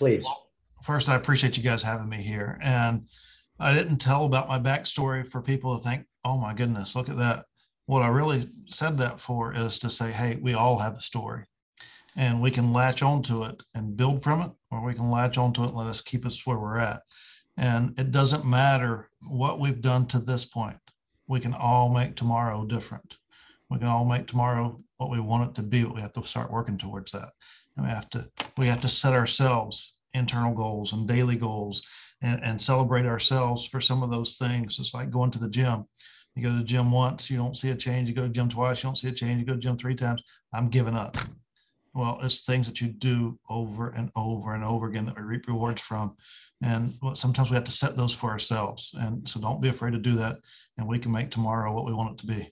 Please. First, I appreciate you guys having me here. And I didn't tell about my backstory for people to think, oh my goodness, look at that. What I really said that for is to say, hey, we all have a story and we can latch onto it and build from it, or we can latch onto it and let us keep us where we're at. And it doesn't matter what we've done to this point. We can all make tomorrow different. We can all make tomorrow what we want it to be, but we have to start working towards that. And we have to we have to set ourselves internal goals and daily goals and, and celebrate ourselves for some of those things. It's like going to the gym. You go to the gym once, you don't see a change. You go to the gym twice, you don't see a change. You go to the gym three times, I'm giving up. Well, it's things that you do over and over and over again that we reap rewards from. And sometimes we have to set those for ourselves. And so don't be afraid to do that. And we can make tomorrow what we want it to be.